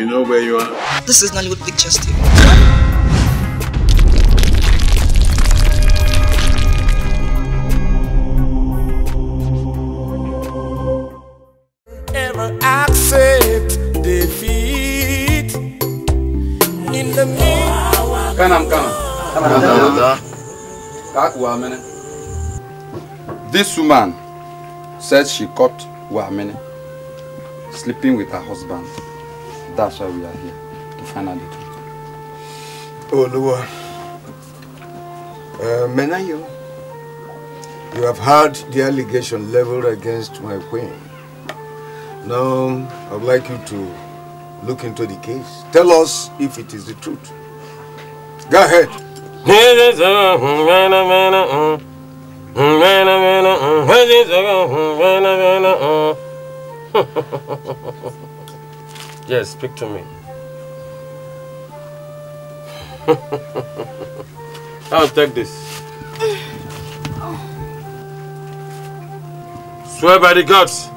You know where you are? This is Nollywood Pictures TV. Ever accept defeat in the mean. Kanam kanam. Kak Wamene. This woman said she caught Wamene sleeping with her husband. That's why we are here to find out the truth. Oluwa, uh, Menayo, you have heard the allegation leveled against my queen. Now, I would like you to look into the case. Tell us if it is the truth. Go ahead. yes, speak to me. I'll take this. Swear by the gods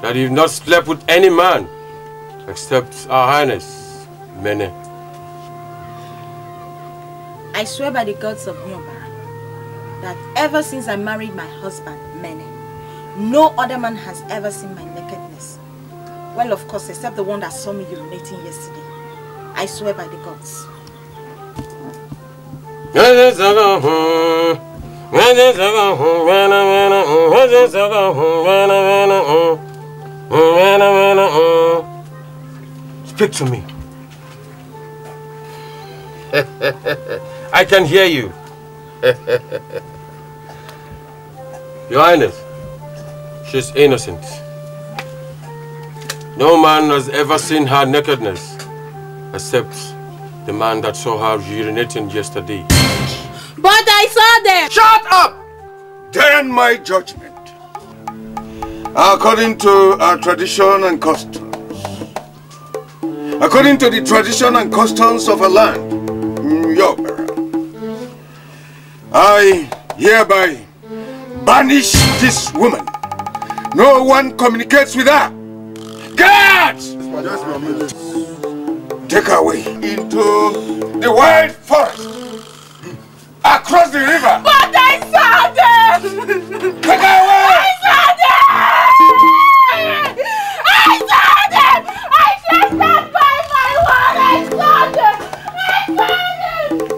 that you've not slept with any man except our highness, Mene. I swear by the gods of Nyobara that ever since I married my husband, Mene, no other man has ever seen my nakedness. Well, of course, except the one that saw me urinating yesterday. I swear by the gods. Speak to me. I can hear you. Your Highness, she's innocent. No man has ever seen her nakedness except the man that saw her urinating yesterday. But I saw them! Shut up! Then my judgment. According to our tradition and customs, according to the tradition and customs of a land, Nyobara, I hereby banish this woman. No one communicates with her. Guards! Take her away into the wild forest, across the river. But I saw them! Take her away! I saw them! I saw them! I shall stand by my word! I saw them! I saw them!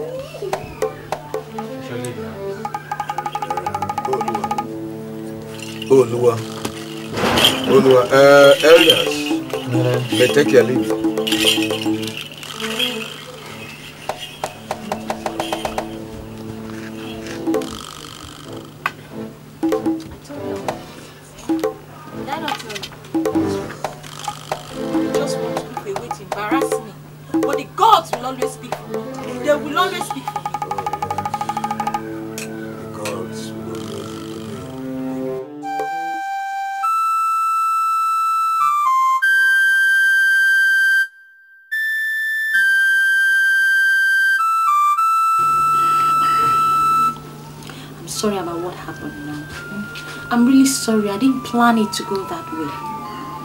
Oluwa. Uh, elders, may take your leave. Sorry. I didn't plan it to go that way.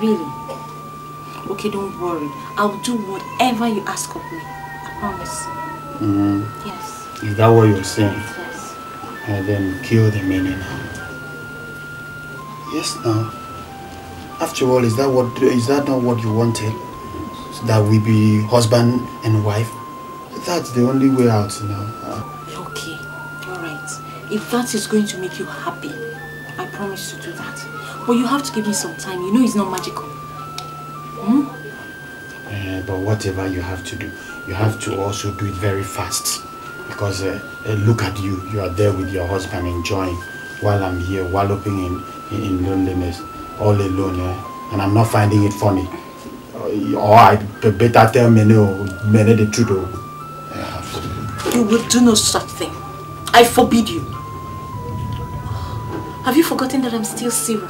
Really. Okay, don't worry. I'll do whatever you ask of me. I promise. Mm, Yes. is that what you're saying? Yes. And then kill the men now. Yes, now. After all, is that what is that not what you wanted? So that we be husband and wife? That's the only way out now. Uh, Okay. Alright. If that is going to make you happy, promise to do that. But you have to give me some time. You know it's not magical. Hmm? eh, but whatever you have to do, you have to also do it very fast. Because uh, uh, look at you, you are there with your husband enjoying, while I'm here walloping in, in, in loneliness, all alone, eh? and I'm not finding it funny. Uh, or I b- better tell Mene, oh, Mene the truth. oh. You will do no such thing. I forbid you. Have you forgotten that I'm still Sarah,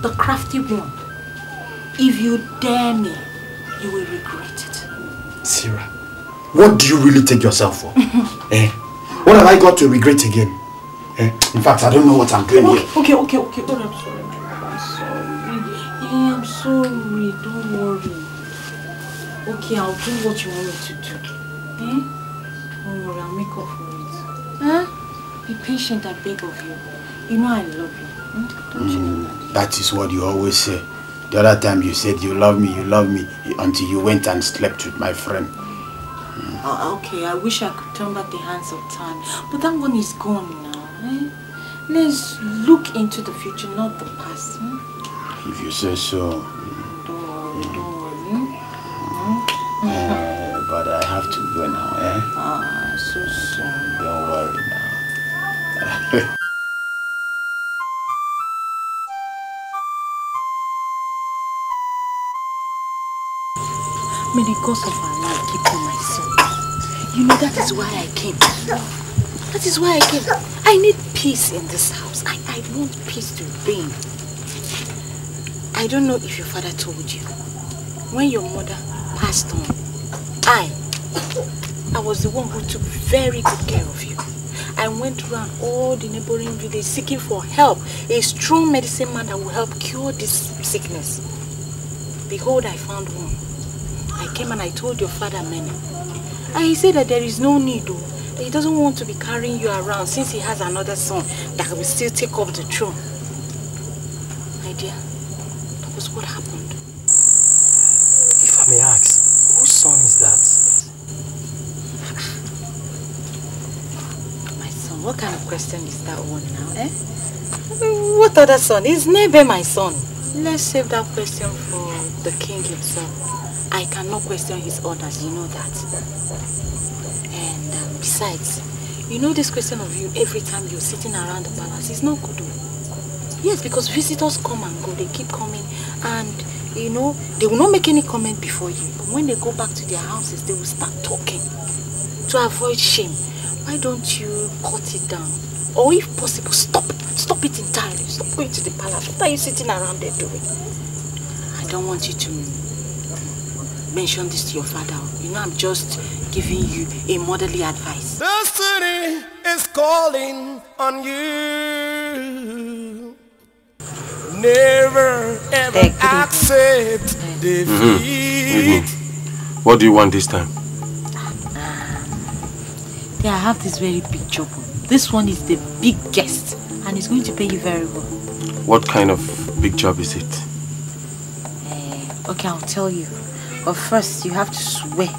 the crafty one? If you dare me, you will regret it. Sarah, what do you really take yourself for? eh? What have I got to regret again? Eh? In fact, I don't know what I'm doing here. Okay, okay, okay. Oh, I'm sorry. I'm sorry. Yeah, I'm sorry. Don't worry. Okay, I'll do what you want me to do. Eh? Don't worry, I'll make up for it. Huh? Be patient, I beg of you. You know I love you. Hmm? Don't you know that? That is what you always say. The other time you said you love me, you love me, until you went and slept with my friend. Uh, okay, I wish I could turn back the hands of time. But that one is gone now. Eh? Let's look into the future, not the past. Hmm? If you say so. Don't worry, don't worry. Hmm? Uh, but I have to go now, eh? Ah, so sorry. Don't worry now. May the gods of Allah keep you my son. You know that is why I came. That is why I came. I need peace in this house. I, I want peace to reign. I don't know if your father told you. When your mother passed on, I, I was the one who took very good care of you. I went around all the neighboring villages seeking for help. A strong medicine man that will help cure this sickness. Behold, I found one. Came and I told your father many. And he said that there is no need though. That he doesn't want to be carrying you around since he has another son that will still take up the throne. My dear, that was what happened. If I may ask, whose son is that? My son, what kind of question is that one now, eh? What other son? Is Nebe my son? Let's save that question for the king himself. I cannot question his orders, you know that. And um, besides, you know this question of you every time you're sitting around the palace is not good. oh. Yes, because visitors come and go, they keep coming and you know, they will not make any comment before you. But when they go back to their houses, they will start talking to avoid shame. Why don't you cut it down? Or if possible, stop. Stop it entirely. Stop going to the palace. What are you sitting around there doing? I don't want you to mention this to your father. You know, I'm just giving you a motherly advice. Destiny is calling on you. Never ever Hey, good evening. accept defeat. What do you want this time? Yeah, I have this very big job. This one is the biggest and it's going to pay you very well. What kind of big job is it? Eh, okay, I'll tell you. But first, you have to swear.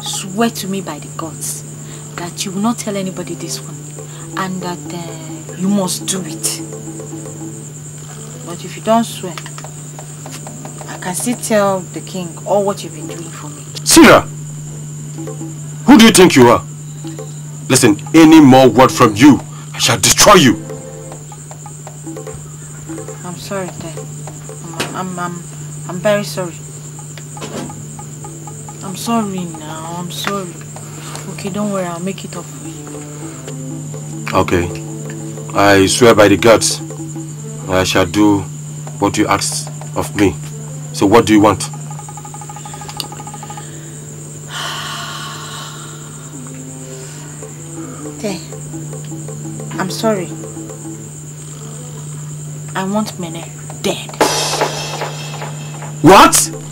Swear to me by the gods that you will not tell anybody this one and that uh, you must do it. But if you don't swear, I can still tell the king all what you've been doing for me. Sarah! Who do you think you are? Listen, any more word from you, I shall destroy you. I'm sorry, Dad. I'm, I'm, I'm, I'm very sorry. I'm sorry now. I'm sorry. Okay, don't worry. I'll make it up for you. Okay. I swear by the gods, I shall do what you asked of me. So what do you want? There. I'm sorry. I want Mene dead. What?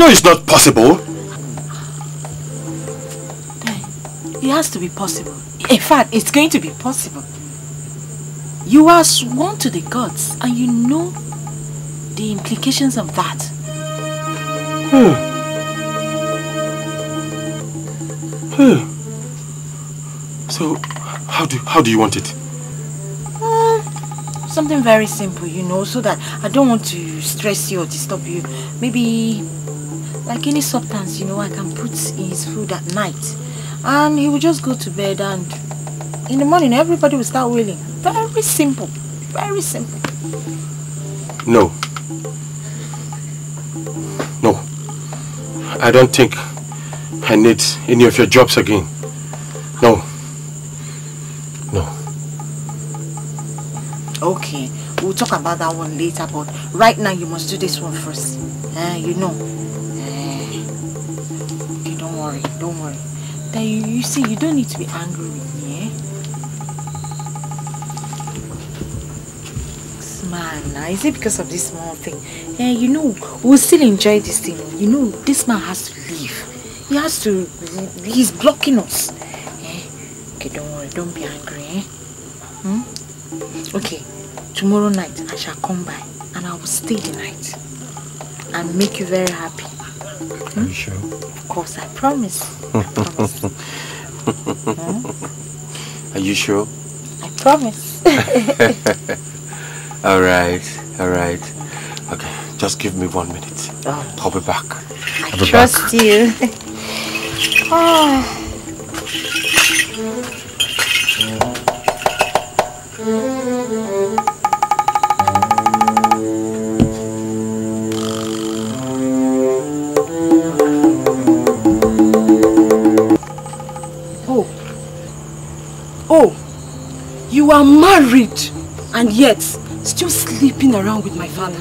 Know it's not possible. It has to be possible. In fact, it's going to be possible. You are sworn to the gods and you know the implications of that. Hmm. Hmm. So, how do how do you want it? Uh, something very simple, you know, so that I don't want to stress you or disturb you. Maybe like any substance, you know, I can put in his food at night. And he will just go to bed and in the morning everybody will start wailing. Very simple. Very simple. No. No. I don't think I need any of your jobs again. No. No. Okay, we'll talk about that one later, but right now you must do this one first. Uh, you know. Don't worry. Then you, you see, you don't need to be angry with me, eh? man now? Is it because of this small thing? Eh, you know, we'll still enjoy this thing. You know, this man has to leave. He has to, he's blocking us. Eh? Okay, don't worry, don't be angry. Eh? Hmm? Okay, tomorrow night I shall come by and I will stay the night and make you very happy. Are you sure? Of course, I promise. I promise. Are you sure? I promise. all right, all right. Okay, just give me one minute. Oh. I'll be back. I I'll be trust you. oh. Oh. You are married and yet still sleeping around with my father.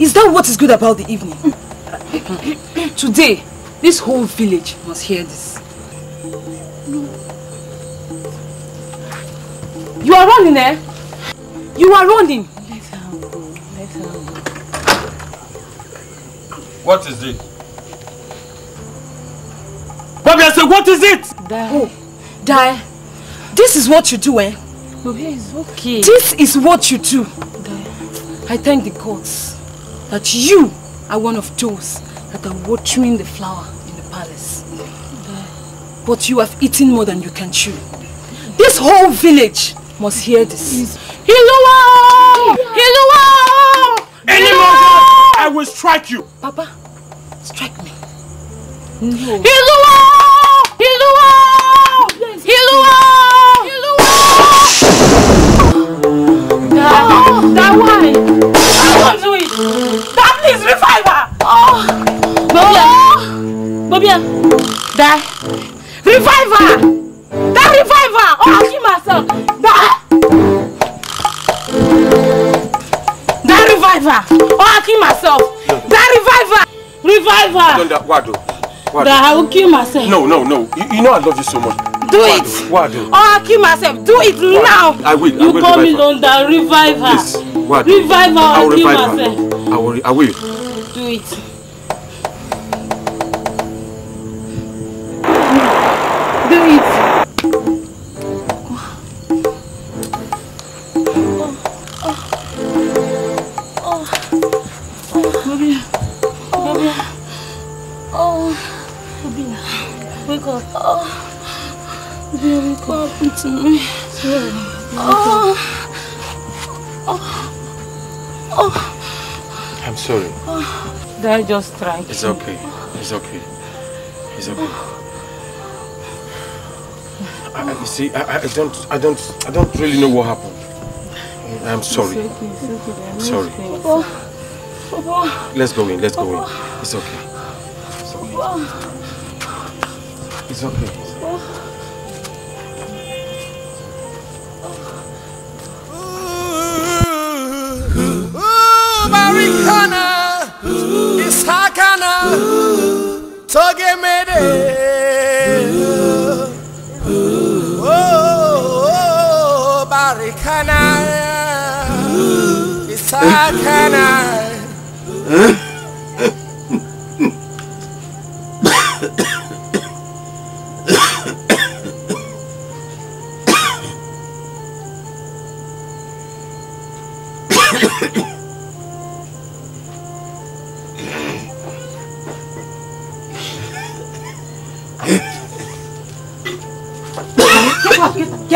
Is that what is good about the evening? Today, this whole village must hear this. You are running, eh? You are running. What is it? Bobby, I said, what is it? Oh, Die. This is what you do, eh? Bobby is okay. This is what you do. I thank the gods that you are one of those that are watering the flower in the palace. But you have eaten more than you can chew. This whole village must hear this. Hiluwa! Hiluwa! Any more, I will strike you. Papa, strike me. No. Hiluwa! Hiluwa! Hiluwa! Why? I won't do it! Dad, please revive her! Oh. Bobia. Bobia. Dad. Revive her! Dad, revive her! Oh, I'll kill myself! Dad! Dad, revive her! Oh, I'll kill myself! Dad, revive her! Revive her! Dad, I will kill myself. No, no, no. You, you know I love you so much. Do Wado, it! Wado. Oh, I'll kill myself! Do it now! I will. I You will call me revive her. Londa, revive her! Please, Wado. Revive her, I I'll will revive myself! her. I will. I will. Do it. Do it. Bobia. Bobia. Oh. Bobia. Wake up. Bobia, wake up. What happened to me? Oh. Oh. Oh. I'm sorry. Did I just strike It's okay. It's okay. It's okay. I, I- you see, I, I- don't, I don't, I don't really know what happened. I'm sorry. It's okay, it's okay. I'm Sorry. Papa. Papa. Let's go in. Let's go in. It's okay. Papa. It's okay. Ooh, Togemede. Oh, oh, oh, Barikana, Isakana.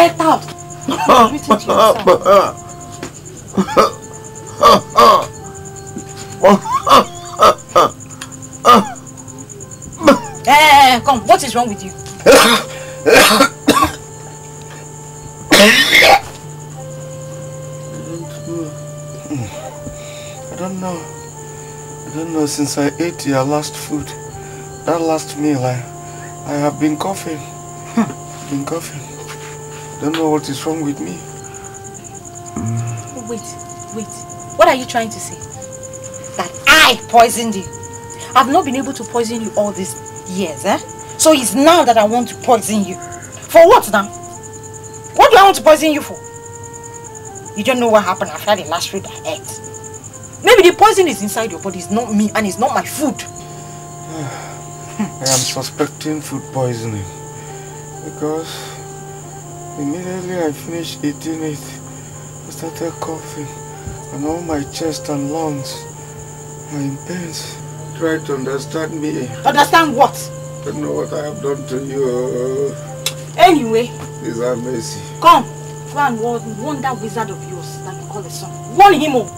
Get eh, out! Eh, eh, come. What is wrong with you? I don't know. I don't know since I ate your last food. That last meal, I, I have been coughing. Hmm. been coughing. Don't know what is wrong with me. Wait, wait. What are you trying to say? That I poisoned you. I've not been able to poison you all these years, eh? So it's now that I want to poison you. For what now? What do I want to poison you for? You don't know what happened after the last food I ate. Maybe the poison is inside your body, it's not me, and it's not my food. I am suspecting food poisoning because immediately I finished eating it, I started coughing and all my chest and lungs are in pains. Try to understand me. Understand what? I don't know what I have done to you. Anyway, Please have mercy. come. Go and warn, that wizard of yours that you call the son. Warn him up.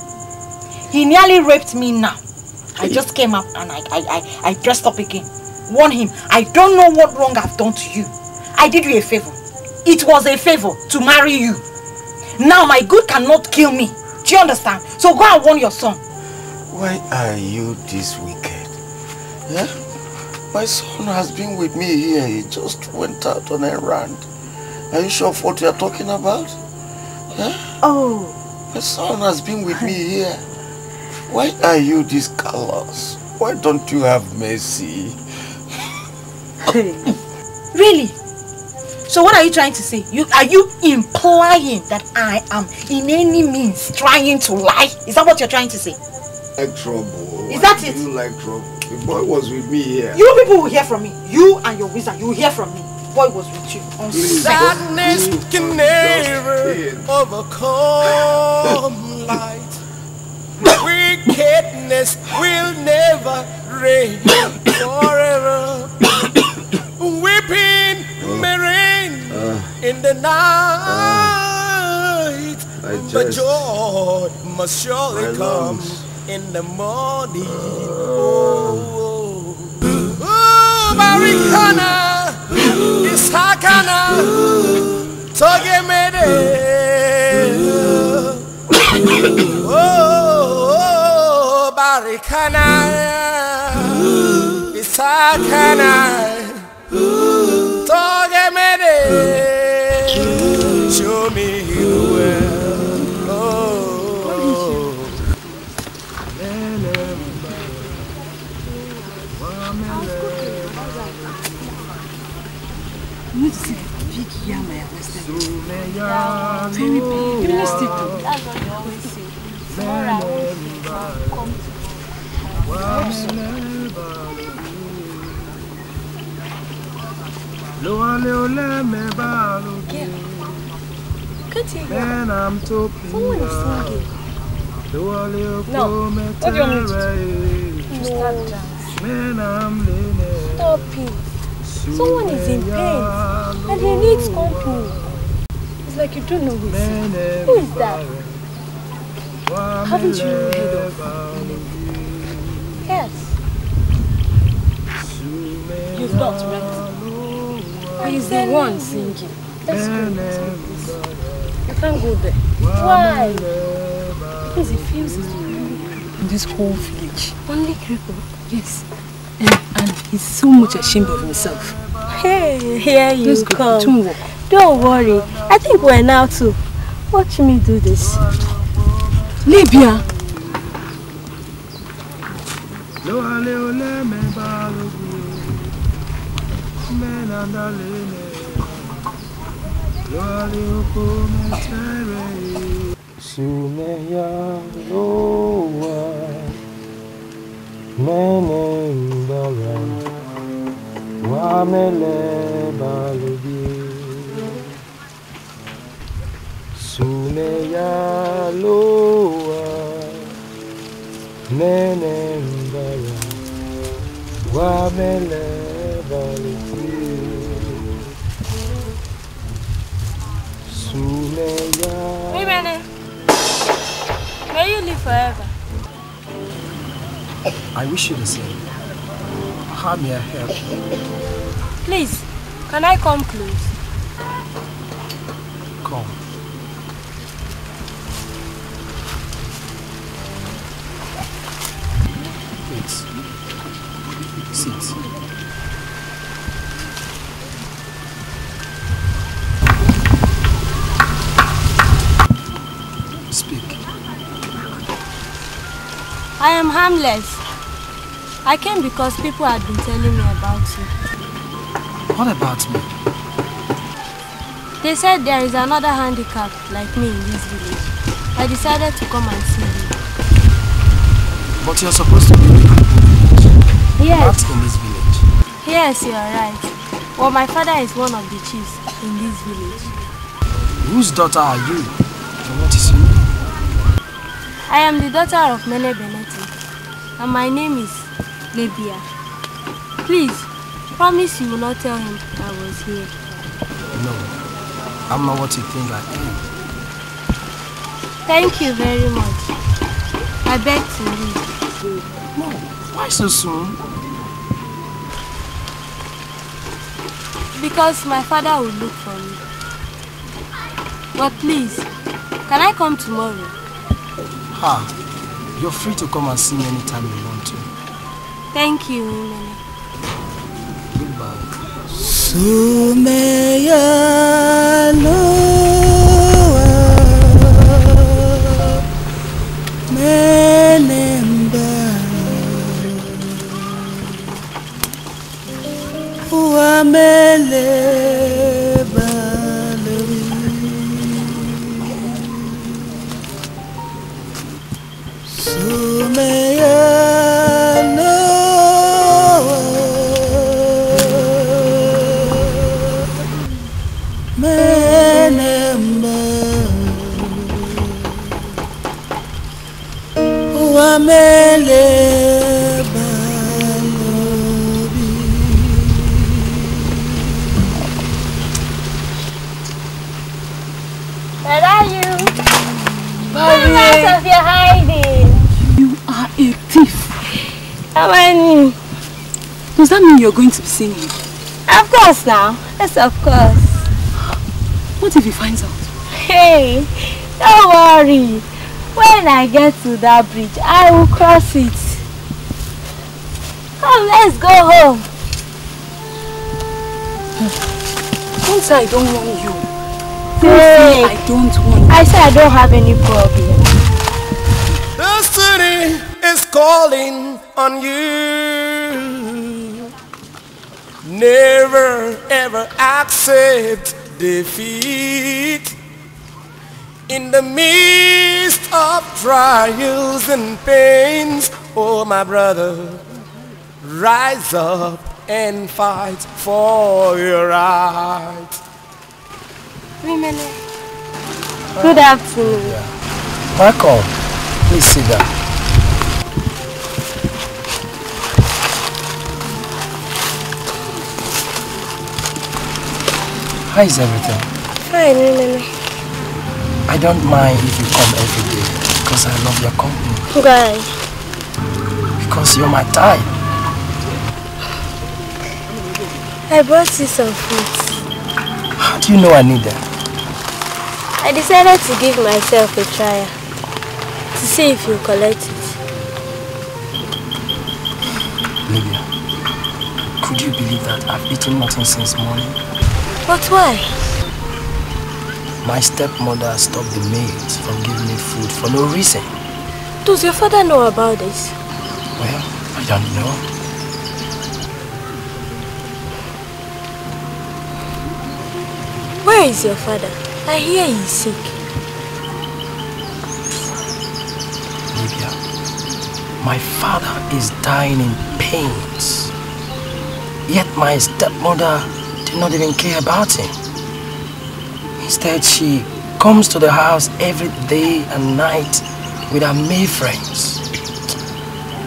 He nearly raped me now. I just came up and I, I, I, I dressed up again. Warn him. I don't know what wrong I've done to you. I did you a favor. It was a favor to marry you. Now my good cannot kill me. Do you understand? So go and warn your son. Why are you this wicked? Yeah? My son has been with me here. He just went out on a errand. Are you sure of what you are talking about? Yeah? Oh. My son has been with me here. Why are you this callous? Why don't you have mercy? Really? So what are you trying to say? You are you implying that I am in any means trying to lie? Is that what you're trying to say? Like trouble. Is that Why it? You like trouble. The boy was with me here. You people will hear from me. You and your wizard, you will hear from me. Boy was with you. On Please. sex. Darkness can never overcome light. Wickedness will never reign forever. In the night, I but joy must surely come in the morning. Oh, oh, Marikana, Isakana, Togemede. Oh, Barikana, Isakana, Togemede. Very big. You really still do. That's what you always say. Tomorrow I won't say, come to Can't hear Man, I'm talking. Someone is singing. No. What do you want me to do? Leaning. Stop it. Someone is in pain and he needs company. It's like you don't know who is it. Who is that? Haven't you heard of him? Yes. You've not, right? He's the one singing. Let's go. Let's go, please. You can't go there. Why? Because he feels he's the only cripple In this whole village. Only cripple? Yes. And, and he's so much ashamed of himself. Hey, here you Let's go. come. Don't worry. Don't worry. I think we're now too. Watch me do this. Libya. Sumeya wamele balubi Sumeya loa menembara wamele balubi Sumeya Women, may you live forever. I wish you the same. How may I help you? Please, can I come close? Harmless. I came because people had been telling me about you. What about me? They said there is another handicap like me in this village. I decided to come and see you. But you're supposed to be in the village, Yes, not in this village. yes, you are right. Well, my father is one of the chiefs in this village. Whose daughter are you? And what is your name? I am the daughter of Mene Beneti, and my name is Libya. Please, promise you will not tell him I was here. No, I'm not what you think I am. Thank you very much. I beg to leave. No, why so soon? Because my father will look for me. But please, can I come tomorrow? Ha, you're free to come and see me anytime you want to. Thank you, Mene. Goodbye. menemba uamele you're going to be seeing singing? Of course now. Yes, of course. What if he finds out? Hey, don't worry. When I get to that bridge, I will cross it. Come, let's go home. Don't say I don't want you. Don't Hey, say I don't want you. I said I don't have any problem. Destiny is calling on you. Never ever accept defeat. In the midst of trials and pains, oh my brother, rise up and fight for your rights. Women. Good afternoon. Welcome. Please sit down. How is everything? Fine, women. I don't mind if you come every day because I love your company. Guy, Because you're my type. I brought you some fruits. How do you know I need them? I decided to give myself a try to see if you collect it. Lydia, could you believe that I've eaten nothing since morning? But why? My stepmother stopped the maids from giving me food for no reason. Does your father know about this? Well, I don't know. Where is your father? I hear he's sick. Lydia, my father is dying in pains. Yet my stepmother did not even care about him. Instead, she comes to the house every day and night with her maid friends.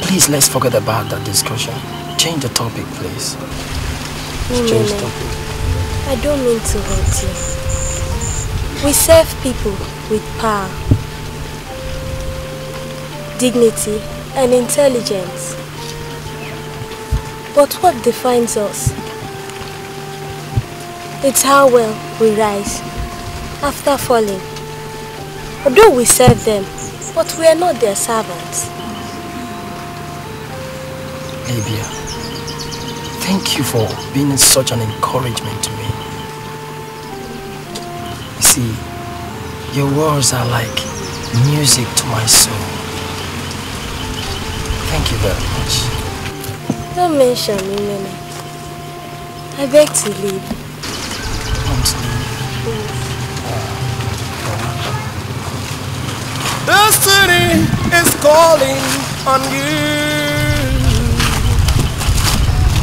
Please, let's forget about that discussion. Change the topic, please. Let's change the topic. I don't mean to hurt you. We serve people with power, dignity, and intelligence. But what defines us? It's how well we rise after falling. Although we serve them, but we are not their servants. Libya, thank you for being such an encouragement to me. You see, your words are like music to my soul. Thank you very much. Don't mention me, Nene. I beg to leave. Come city is calling on you.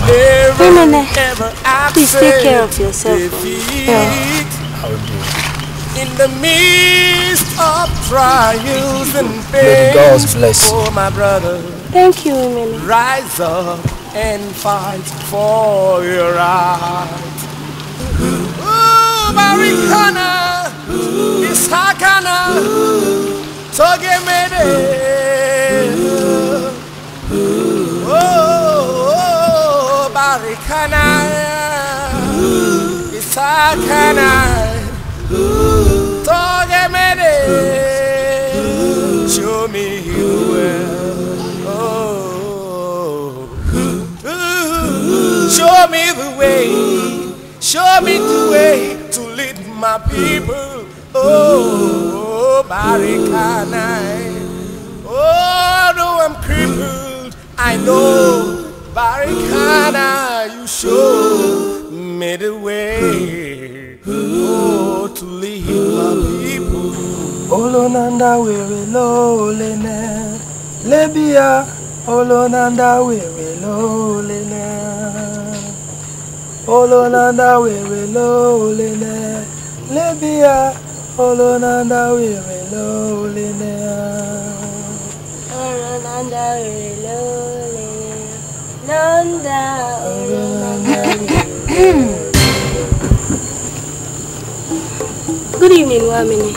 Never, Women, ever please take care of yourself. defeat. Yeah. In the midst of trials and pain, the gods pains, bless you. oh my brother, Thank you, women. rise up and fight for your right. Ooh, Marikana, Isakana, Togemede. Oh, oh, Barikana, Isakana. Togemede, show me you well. Oh, show me the way, show me the way to lead my people. Oh, Barikana. Oh, though I'm crippled, I know Barikana, you show me the way. Oh, to lead my people. Olonanda were lolene Lebia Olonanda were lolene Olonanda were lolene Lebia Olonanda were lolene Olonanda were lolene. Nanda Olonanda Good evening, Wamini.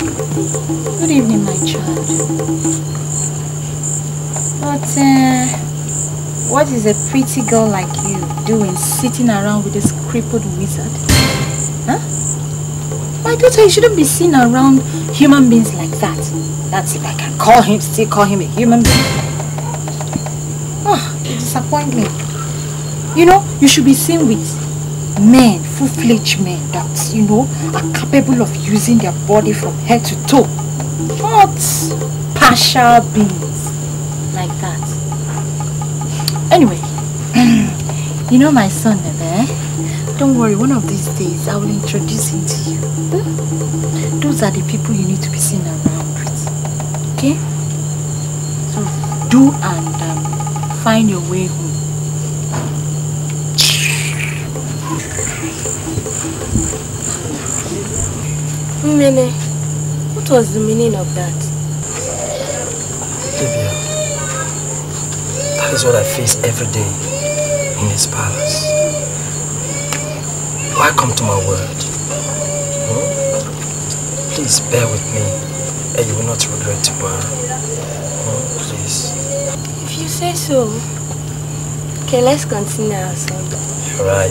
Good evening, my child. But uh, what is a pretty girl like you doing sitting around with this crippled wizard? My daughter, you shouldn't be seen around human beings like that. That's if I can call him, still call him a human being. Oh, you disappoint me. You know, you should be seen with men, full-fledged men that, you know, are capable of using their body from head to toe. Not partial beings like that. Anyway, you know my son, Bebe? Don't worry, one of these days I will introduce him to you. Hmm? Those are the people you need to be seen around with. Okay? So do and um, find your way home. Mene, what was the meaning of that? Libya, that is what I face every day in this palace. Do I come to my word? Hmm? Please bear with me and you will not regret tomorrow. Hmm? Please. If you say so. Okay, let's continue our song. You're right.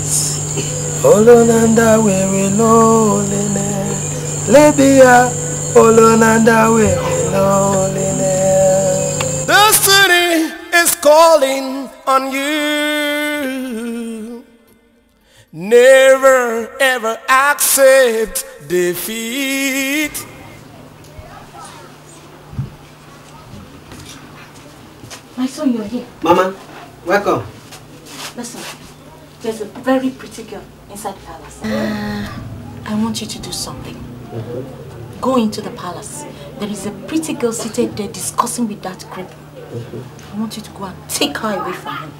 Olonanda were lolene Lebia Olonanda were lolene Destiny is calling on you. Never ever accept defeat. My son, you're here. Mama, welcome. Listen, there's a very pretty girl inside the palace. Uh, I want you to do something. Mm-hmm. Go into the palace. There is a pretty girl seated there discussing with that cripple. Mm-hmm. I want you to go and take her away from him.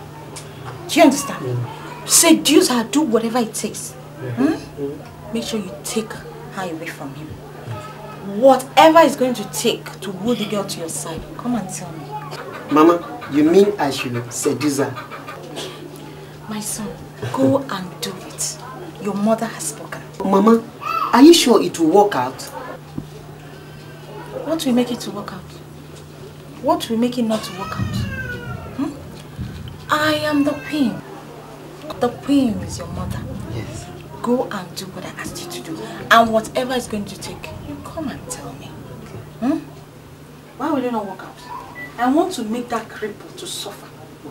Do you understand? Mm. Seduce her, do whatever it takes. Hmm? Make sure you take her away from him. Whatever is going to take to woo the girl to your side, come and tell me. Mama, you mean I should seduce her? My son, go and do it. Your mother has spoken. Mama, are you sure it will work out? What will make it to work out? What will make it not to work out? Hmm? I am the queen. The queen is your mother. Yes. Go and do what I asked you to do. And whatever is going to take, you come and tell me. Hmm? Why will it not work out? I want to make that cripple to suffer.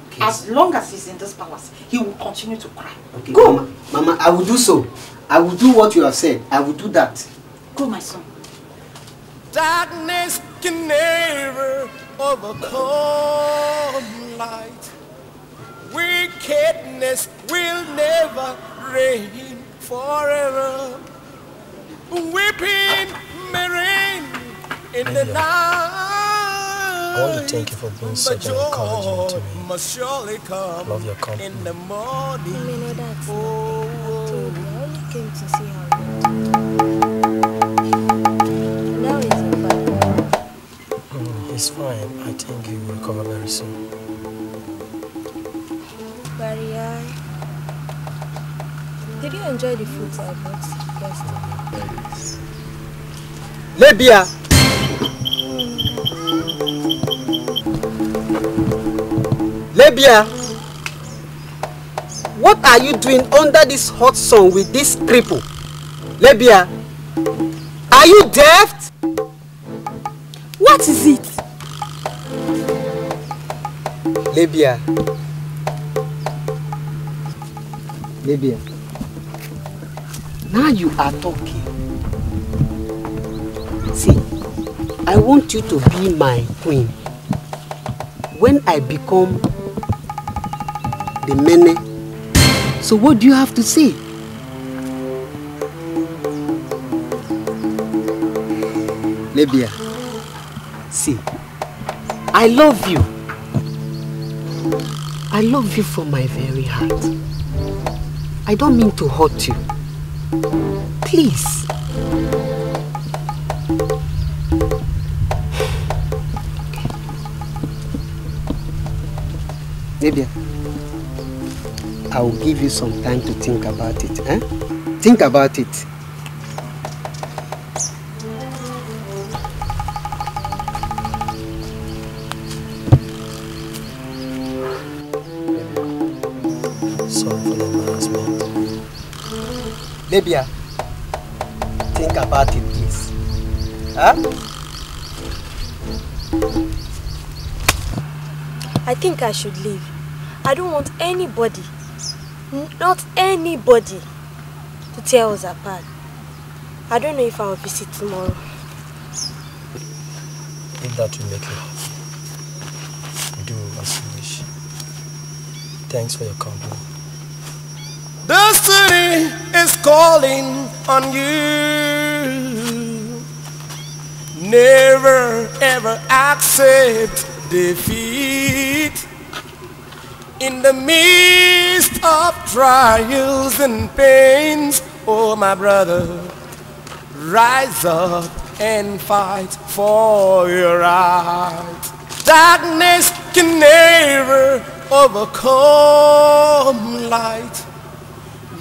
Okay. As long as he's in this palace, he will continue to cry. Okay, Go. Mama, Mama, I will do so. I will do what you have said. I will do that. Go, my son. Darkness can never overcome light. Wickedness will never reign forever. Weeping may reign in the night. I want to thank you for being such an encouragement to me. must surely come Love your company. in the morning. You may know that. I told you. I only came to see how you. Now it's over. Mm, it's fine. I think you will recover very soon. Did you enjoy the food I brought yesterday? Lebia! Lebia! What are you doing under this hot sun with this cripple? Lebia! Are you deaf? What is it? Lebia. Lebia. Now you are talking. See, I want you to be my queen. When I become the mene, so what do you have to say? Lebia, see, I love you. I love you from my very heart. I don't mean to hurt you. Please. Libya, I will give you some time to think about it. Eh? Think about it. Libya, think about it, please. Huh? I think I should leave. I don't want anybody, not anybody, to tear us apart. I don't know if I'll visit tomorrow. If that will make you happy, do as you wish. Thanks for your company. Destiny is calling on you. Never ever accept defeat. In the midst of trials and pains, oh my brother, rise up and fight for your right. Darkness can never overcome light.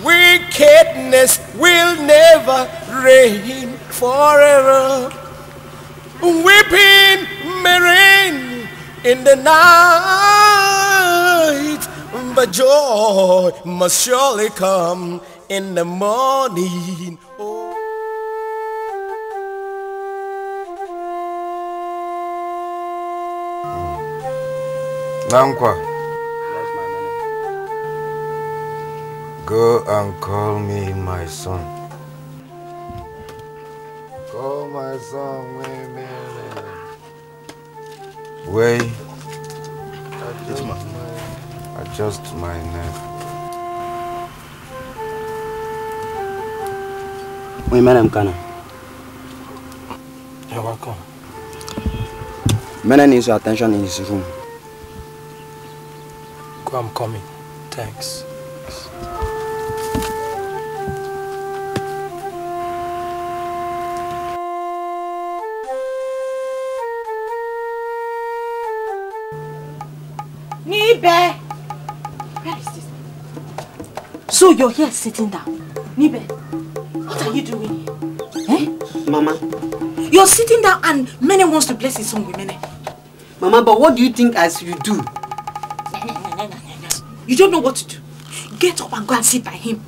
Wickedness will never reign forever. Weeping may reign in the night, but joy must surely come in the morning. Nankwa. Go and call me my son. Call my son, Mimi. Wait. Adjust my, adjust my neck. Women Kana. You're welcome. Mene needs your attention in his room. Go, I'm coming. Thanks. Nibe! Where is this? So you're here sitting down. Nibe, what are you doing here? Eh? Mama. You're sitting down and Mene wants to bless his son with Mene. Mama, but what do you think as you do? You don't know what to do. Get up and go and sit by him.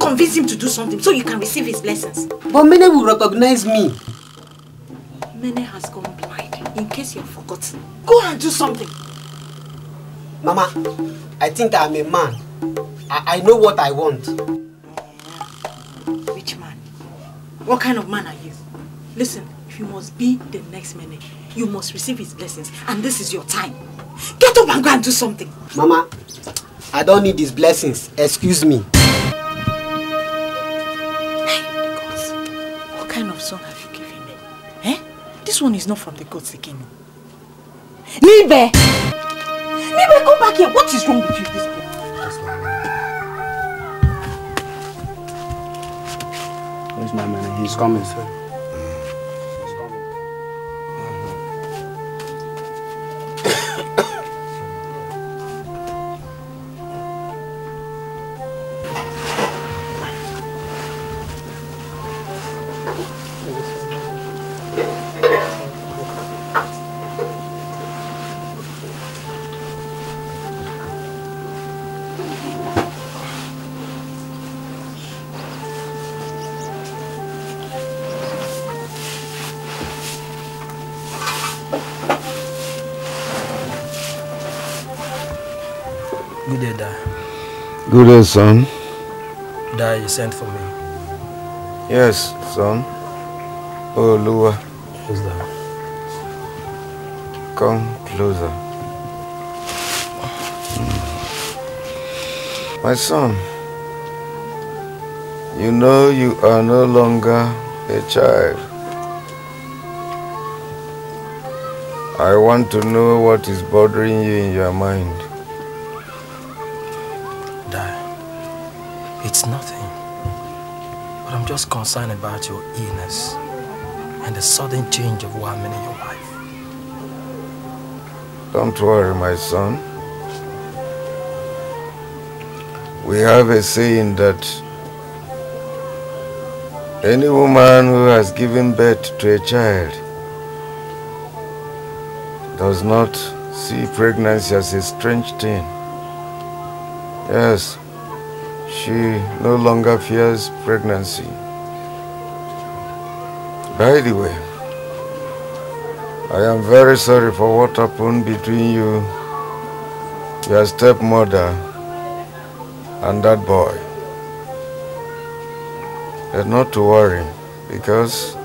Convince him to do something so you can receive his blessings. But Mene will recognize me. Mene has gone blind, in case you've forgotten. Go and do something. Mama, I think I'm a man. I, I know what I want. Which man? What kind of man are you? Listen, if you must be the next Mene, you must receive his blessings. And this is your time. Get up and go and do something. Mama, I don't need these blessings. Excuse me. What kind of song have you given me? Eh? This one is not from the gods again. Nibe! Nibe, come back here. What is wrong with you this? Where's my man? He's coming, sir. Good day, son. Dad, you sent for me. Yes, son. Oh, Lua, Who's that? come closer. My son, you know you are no longer a child. I want to know what is bothering you in your mind. Concerned about your illness and the sudden change of woman in your life. Don't worry, my son. We have a saying that any woman who has given birth to a child does not see pregnancy as a strange thing. Yes, she no longer fears pregnancy. By the way, I am very sorry for what happened between you, your stepmother, and that boy. But not to worry, because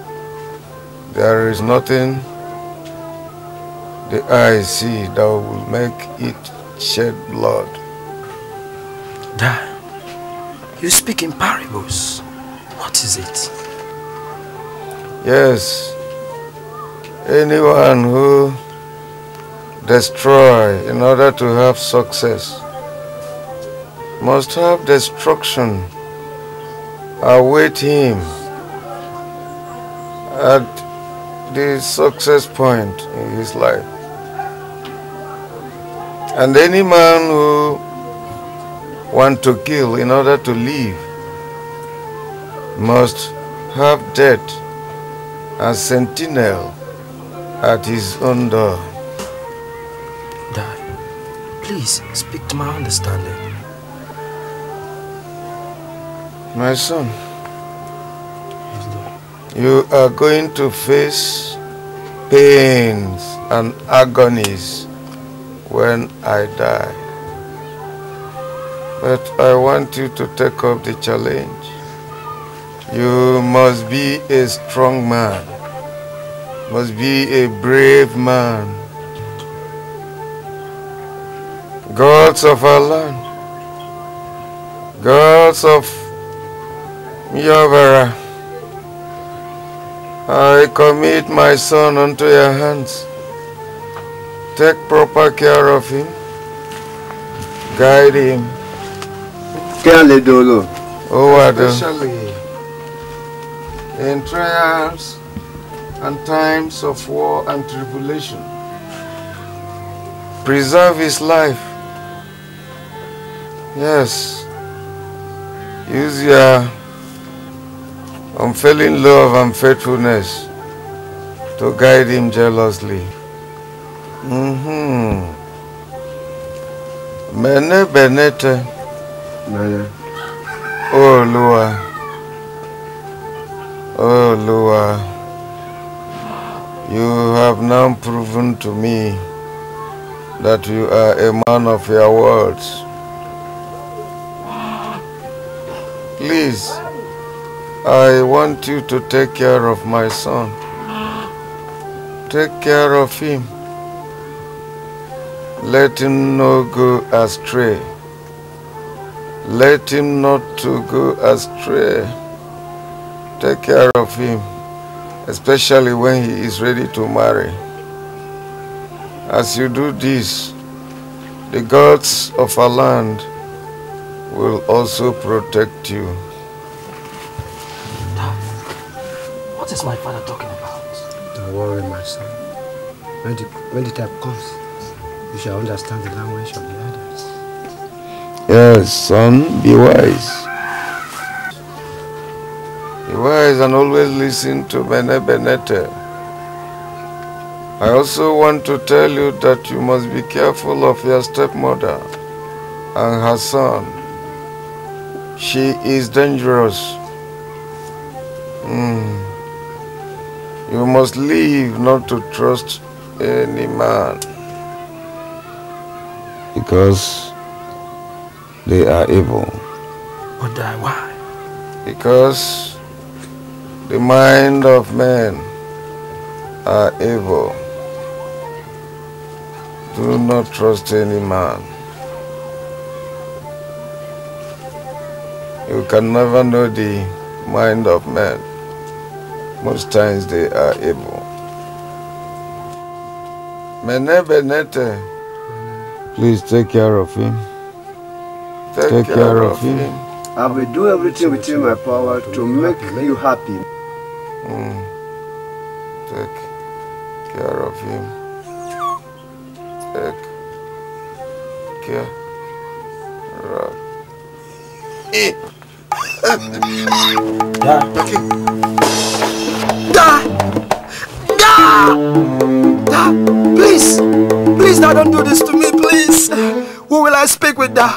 there is nothing the eye see that will make it shed blood. Dad, you speak in parables. What is it? Yes, anyone who destroy in order to have success must have destruction await him at the success point in his life. And any man who want to kill in order to live must have death as sentinel at his own door. Dad, please speak to my understanding. My son, you are going to face pains and agonies when I die. But I want you to take up the challenge. You must be a strong man, must be a brave man. Gods of our land, gods of Yavara, I commit my son unto your hands. Take proper care of him. Guide him. Kẹ́hìnlé dolo. Owado. Especially In trials and times of war and tribulation. Preserve his life. Yes. Use your unfailing love and faithfulness to guide him jealously. Mm-hmm. Mene benete. Oh, Lua. Oh, Lua. You have now proven to me that you are a man of your words. Please, I want you to take care of my son. Take care of him. Let him not go astray. Let him not to go astray. Take care of him, especially when he is ready to marry. As you do this, the gods of our land will also protect you. What is my father talking about? Don't worry, my son. When the, when the time comes, you shall understand the language of the elders. Yes, son, be wise. Be wise and always listen to Mene Benete. I also want to tell you that you must be careful of your stepmother and her son. She is dangerous. Mm. You must leave not to trust any man because they are evil. But why? Because the mind of men are evil. Do not trust any man. You can never know the mind of men. Most times they are evil. Mene Benete, please take care of him. Take, care, of him. I will do everything within my power to make you happy. Mm. Take care of him. Take care of him. Da! Da! Da! Please! Please, don't do this to me, please! Who will I speak with, Da?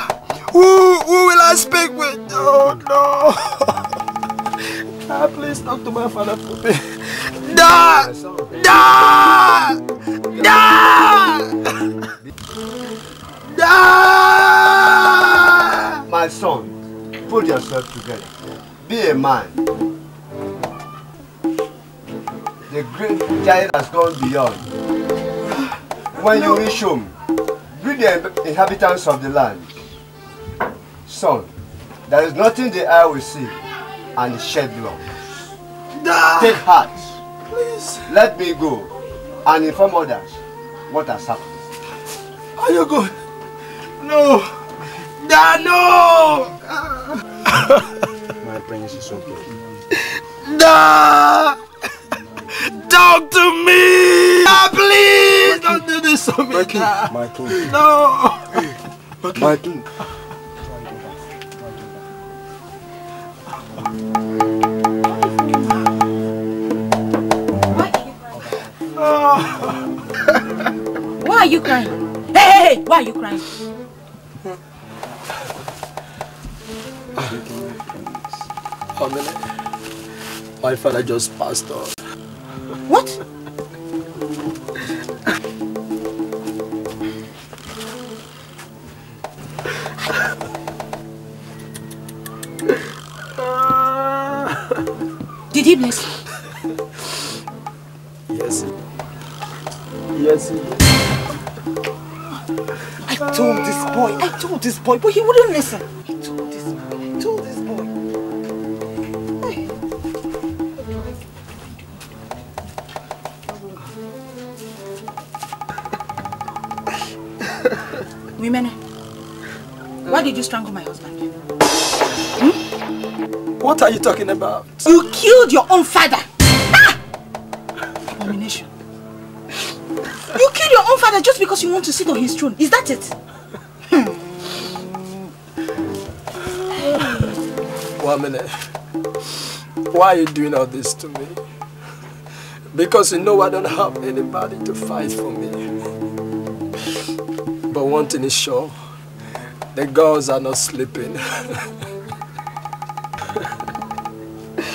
Who, who will I speak with? Oh, no! Da, please talk to my father for me. Da! Da! Da! Da! My son, put yourself together. Be a man. The great giant has gone beyond. When you reach home, greet the inhabitants of the land. Son, there is nothing the eye will see and shed blood. Take heart. Please. Let me go and inform others what has happened. Are you good? No! Da, no! My prince is okay. Da! Talk to me! Da, please! Don't do this to me! My king, Da. my king. No! My king. Why are you crying? Hey, hey, hey, why are you crying? Many? My father just passed on. What? Did he bless you? Yes. Yes. I told this boy, I told this boy, but he wouldn't listen. I told this boy, I told this boy. Women, why did you strangle my husband? What are you talking about? You killed your own father. Ah! Abomination. You killed your own father just because you want to sit on his throne. Is that it? One minute. Why are you doing all this to me? Because you know I don't have anybody to fight for me. But one thing is sure, the girls are not sleeping.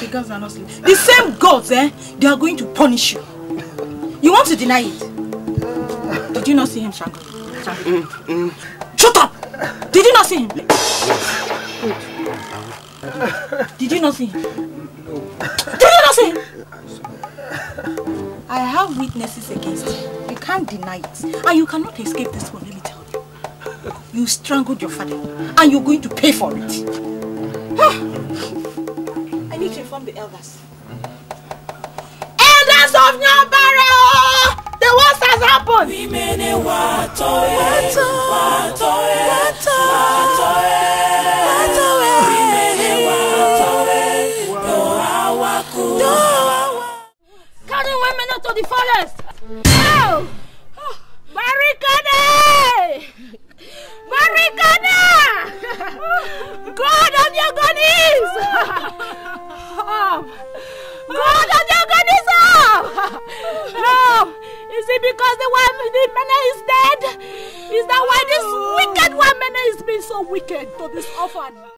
The gods are not sleeping. The same gods, eh? They are going to punish you. You want to deny it? Did you not see him strangled? Strangled. Shut up! Did you not see him? Did you not see him? Did you not see him? I have witnesses against you. You can't deny it. And you cannot escape this one, let me tell you. You strangled your father. And you're going to pay for it. I need to inform the elders. Elders of Nyabara! The ones has happened? Carry women to the forest. Oh! Barricade! Barricade! God on your knees! Up! God on your knees! Up! No! Is it because the one the man is dead? Is that why this wicked one man is being so wicked to this orphan?